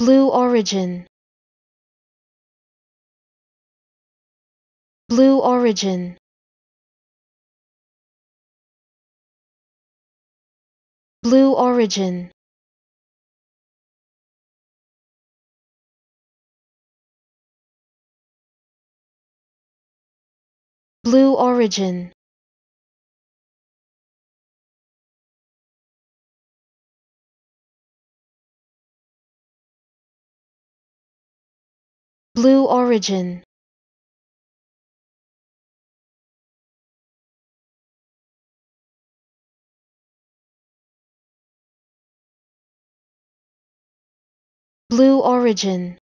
Blue origin. Blue origin. Blue origin. Blue origin Blue origin. Blue origin